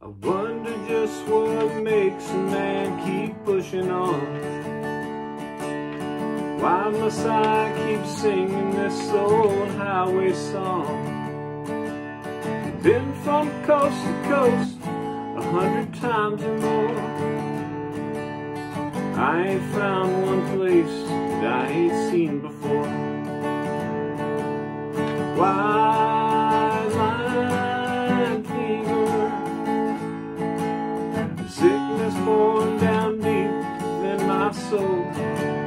I wonder just what makes a man keep pushing on. Why must I keep singing this old highway song? Been from coast to coast a hundred times or more. I ain't found one place that I ain't seen before. Why so